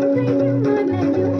मैं